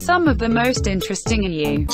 Some of the most interesting are you.